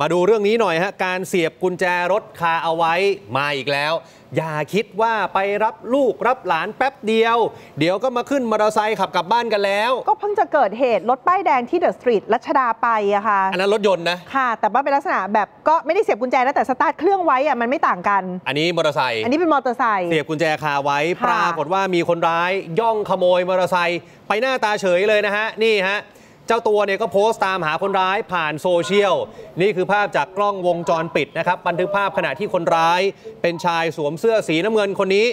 มาดูเรื่องนี้หน่อยฮะการเสียบกุญแจรถคาเอาไว้มาอีกแล้ว อย่าคิดว่าไปรับลูกรับหลานแป๊บเดียว เดี๋ยวก็มาขึ้นมอเตอร์ไซค์ขับกลับบ้านกันแล้ว ก็เพิ่งจะเกิดเหตุรถป้ายแดงที่ The Street รัชดาไปอะค่ะ อันนั้นรถยนต์นะค่ะ แต่ว่าเป็นลักษณะแบบก็ไม่ได้เสียบกุญแจนะแต่สตาร์ทเครื่องไว้อะมันไม่ต่างกัน อันนี้มอเตอร์ไซค์อันนี้เป็นมอเตอร์ไซค์เสียบกุญแจคาไว้ค่ะปรากฏว่ามีคนร้ายย่องขโมยมอเตอร์ไซค์ไปหน้าตาเฉยเลยนะฮะนี่ฮะ เจ้าตัวเนี่ยก็โพสต์ตามหาคนร้ายผ่านโซเชียล นี่คือภาพจากกล้องวงจรปิดนะครับ บันทึกภาพขณะที่คนร้าย เป็นชายสวมเสื้อสีน้ำเงินคนนี้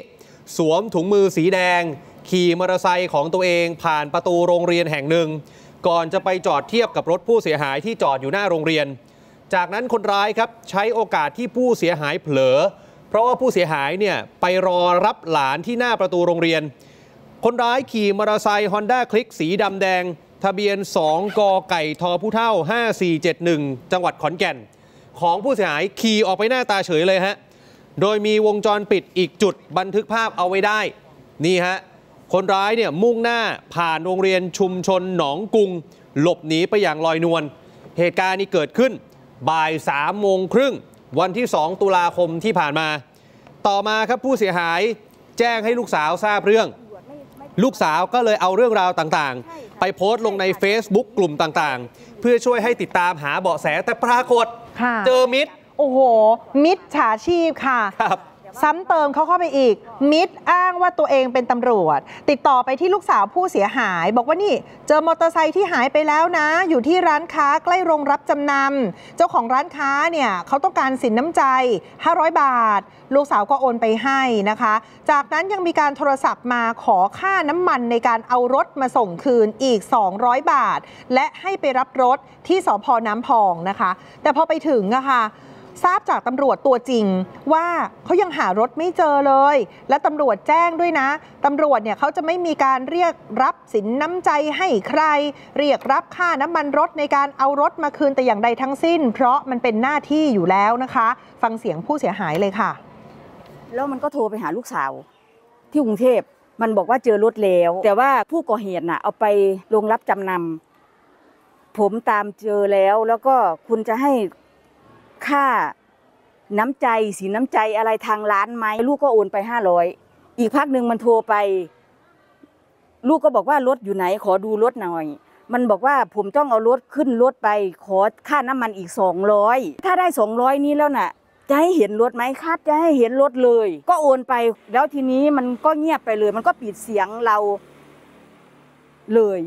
สวมถุงมือสีแดง ขี่มอเตอร์ไซค์ของตัวเอง ผ่านประตูโรงเรียนแห่งหนึ่ง ก่อนจะไปจอดเทียบกับรถผู้เสียหายที่จอดอยู่หน้าโรงเรียน จากนั้นคนร้ายครับใช้โอกาสที่ผู้เสียหายเผลอ เพราะว่าผู้เสียหายเนี่ยไปรอรับหลานที่หน้าประตูโรงเรียน คนร้ายขี่มอเตอร์ไซค์ฮอนด้าคลิกสีดำแดง ทะเบียน 2 กไก่ทอผู้เท่า 5471 จังหวัดขอนแก่น ของผู้เสียหายขี่ออกไปหน้าตาเฉยเลยฮะ โดยมีวงจรปิดอีกจุดบันทึกภาพเอาไว้ได้ นี่ฮะ คนร้ายเนี่ยมุ่งหน้าผ่านโรงเรียนชุมชนหนองกุง หลบหนีไปอย่างลอยนวล เหตุการณ์นี้เกิดขึ้น บ่าย3โมงครึ่งวันที่ 2 ตุลาคมที่ผ่านมา ต่อมาครับผู้เสียหายแจ้งให้ลูกสาวทราบเรื่อง ลูกสาวก็เลยเอาเรื่องราวต่างๆ ไปโพสต์ลงใน Facebook กลุ่มต่างๆ เพื่อช่วยให้ติดตามหาเบาะแสแต่ปรากฏค่ะเจอมิดโอ้โห มิดฉาชีพค่ะครับ ซ้ำเติมเขาเข้าไปอีก มิดอ้างว่าตัวเองเป็นตำรวจ ติดต่อไปที่ลูกสาวผู้เสียหาย บอกว่านี่เจอมอเตอร์ไซค์ที่หายไปแล้วนะ อยู่ที่ร้านค้าใกล้โรงรับจำนำเจ้าของร้านค้าเนี่ยเขาต้องการสินน้ำใจ 500 บาท ลูกสาวก็โอนไปให้นะคะ จากนั้นยังมีการโทรศัพท์มาขอค่าน้ำมันในการเอารถมาส่งคืนอีก 200 บาท และให้ไปรับรถที่สพน้ำพองนะคะ แต่พอไปถึงอะค่ะ ทราบจากตำรวจตัวจริงว่าเขายังหารถไม่เจอเลย และตำรวจแจ้งด้วยนะตำรวจเนี่ยเขาจะไม่มีการเรียกรับสินน้ำใจให้ใคร เรียกรับค่าน้ำมันรถในการเอารถมาคืนแต่อย่างใดทั้งสิ้น เพราะมันเป็นหน้าที่อยู่แล้วนะคะ ฟังเสียงผู้เสียหายเลยค่ะ แล้วมันก็โทรไปหาลูกสาว ที่กรุงเทพมันบอกว่าเจอรถแล้ว แต่ว่าผู้ก่อเหตุน่ะเอาไปลงรับจำนำผมตามเจอแล้วแล้วก็คุณจะให้ ค่าน้ำใจสีน้ำใจอะไรทางร้านไหมลูกก็โอนไปห้าร้อยอีกพักหนึ่งมันโทรไป ลูกก็บอกว่ารถอยู่ไหน ขอดูรถหน่อย มันบอกว่าผมต้องเอารถขึ้นรถไป ขอค่าน้ำมันอีกสองร้อยถ้าได้สองร้อยนี้แล้วน่ะ จะให้เห็นรถไหมครับ จะให้เห็นรถเลย ก็โอนไป แล้วทีนี้มันก็เงียบไปเลย มันก็ปิดเสียงเราเลย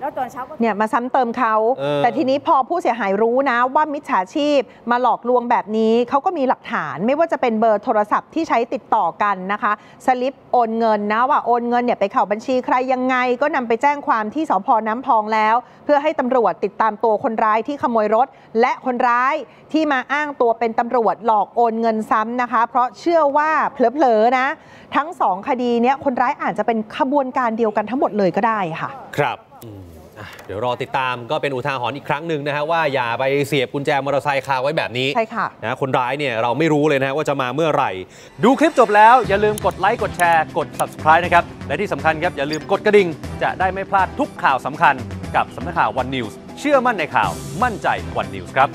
แล้วตอนเช้าก็เนี่ยมาซ้ำเติมเขา เออ แต่ทีนี้พอผู้เสียหายรู้นะว่ามิจฉาชีพมาหลอกลวงแบบนี้ เขาก็มีหลักฐานไม่ว่าจะเป็นเบอร์โทรศัพท์ที่ใช้ติดต่อกันนะคะ สลิปโอนเงินนะว่าโอนเงินเนี่ยไปเข้าบัญชีใครยังไง ก็นำไปแจ้งความที่สพน้ำพองแล้ว เพื่อให้ตำรวจติดตามตัวคนร้ายที่ขโมยรถ และคนร้ายที่มาอ้างตัวเป็นตำรวจหลอกโอนเงินซ้ำนะคะ เพราะเชื่อว่าเผลอๆนะ ทั้งสองคดีเนี้ยคนร้ายอาจจะเป็นขบวนการเดียวกันทั้งหมดเลยก็ได้ค่ะ ครับอืมอะ เดี๋ยวรอติดตามก็เป็นอุทาหรณ์อีกครั้งหนึ่งนะฮะว่าอย่าไปเสียบกุญแจมอเตอร์ไซค์คาไว้แบบนี้ใช่ค่ะนะคนร้ายเนี่ยเราไม่รู้เลยนะฮะว่าจะมาเมื่อไหร่ ดูคลิปจบแล้วอย่าลืมกดไลค์กดแชร์กด subscribe นะครับ และที่สำคัญครับอย่าลืมกดกระดิ่ง จะได้ไม่พลาดทุกข่าวสำคัญกับสำนักข่าว One News เชื่อมั่นในข่าวมั่นใจ One News ครับ